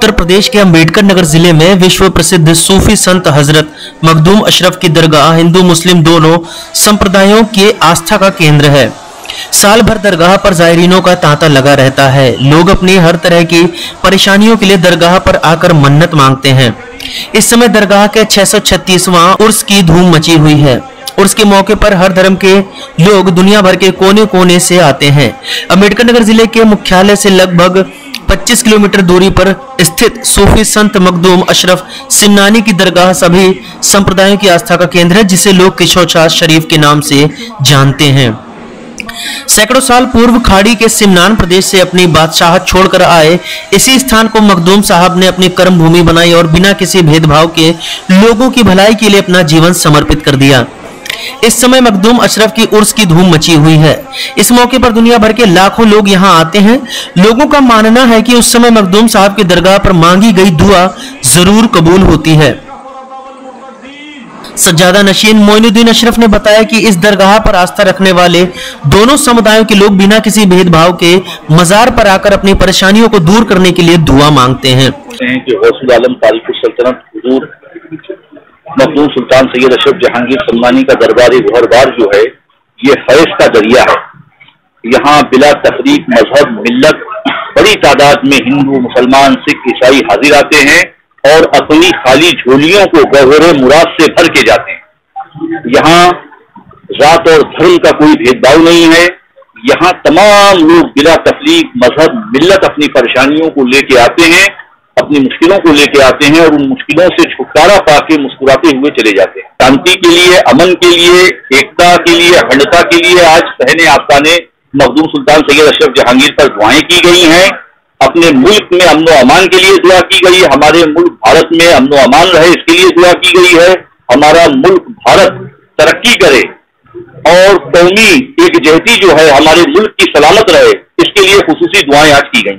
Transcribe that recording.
उत्तर प्रदेश के अंबेडकर नगर ज़िले में विश्व प्रसिद्ध सूफी संत हज़रत मखदूम अशरफ की दरगाह हिंदू मुस्लिम दोनों संप्रदायों के आस्था का केंद्र है। साल भर दरगाह पर जायरीनों का तांता लगा रहता है। लोग अपनी हर तरह की परेशानियों के लिए दरगाह पर आकर मन्नत मांगते हैं। इस समय दरगाह के 636वां उर्स की धूम मची हुई है। उर्स के मौके पर हर धर्म के लोग दुनिया भर के कोने कोने से आते हैं। अंबेडकर नगर ज़िले के मुख्यालय से लगभग 25 किलोमीटर दूरी पर स्थित सूफी संत मखदूम अशरफ सिन्नानी की दरगाह सभी संप्रदायों की आस्था का केंद्र है, जिसे लोग किशोरचार शरीफ के नाम से जानते हैं। सैकड़ों साल पूर्व खाड़ी के सिमनान प्रदेश से अपनी बादशाह छोड़कर आए, इसी स्थान को मखदूम साहब ने अपनी कर्म भूमि बनाई और बिना किसी भेदभाव के लोगों की भलाई के लिए अपना जीवन समर्पित कर दिया। इस समय मखदूम अशरफ की उर्स की धूम मची हुई है। इस मौके पर दुनिया भर के लाखों लोग यहाँ आते हैं। लोगों का मानना है कि उस समय मखदूम साहब की दरगाह पर मांगी गई दुआ ज़रूर कबूल होती है। सज्जादा नशीन मोइनुद्दीन अशरफ ने बताया कि इस दरगाह पर आस्था रखने वाले दोनों समुदायों के लोग बिना किसी भेदभाव के मजार पर आकर अपनी परेशानियों को दूर करने के लिए दुआ मांगते हैं। कि सल्तनत मखदूम सुल्तान सैयद अशरफ जहांगीर सलमानी का दरबार घरबार जो है, ये फैज का ज़रिया है। यहाँ बिला तफरीक मज़हब, मिल्लत, बड़ी तादाद में हिंदू, मुसलमान, सिख, ईसाई हाजिर आते हैं और अपनी खाली झोलियों को गहरे मुराद से भर के जाते हैं। यहाँ जात और धर्म का कोई भेदभाव नहीं है। यहाँ तमाम लोग बिला तफलीक मज़हब, मिल्लत अपनी परेशानियों को लेके आते हैं अपनी मुश्किलों को लेके आते हैं और उन मुश्किलों से छुटकारा पाके मुस्कुराते हुए चले जाते हैं। शांति के लिए, अमन के लिए, एकता के लिए, अखंडता के लिए आज सहने आपकाने मखदूम सुल्तान सैयद अशरफ जहांगीर पर दुआएँ की गई हैं। अपने मुल्क में अमनो अमान के लिए दुआ की गई है। हमारे मुल्क भारत में अमनो अमान रहे, इसके लिए दुआ की गई है। हमारा मुल्क भारत तरक्की करे और कौमी एक जहती जो है, हमारे मुल्क की सलामत रहे, इसके लिए खसूसी दुआएँ आज की गई।